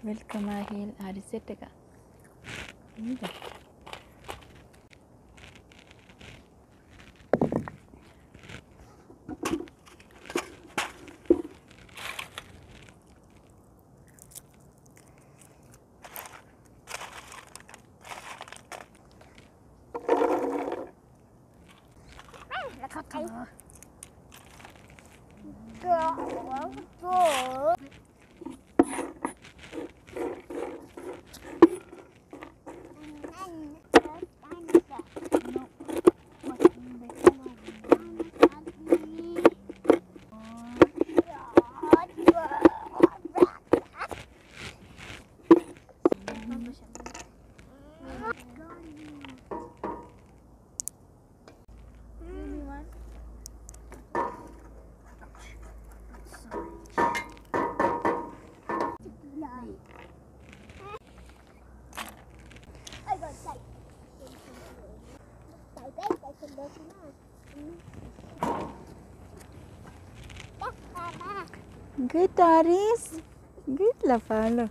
Välkomna till Arisetiga. Mm. 哥，我要去做。Good, Doris. Good, Lafalo.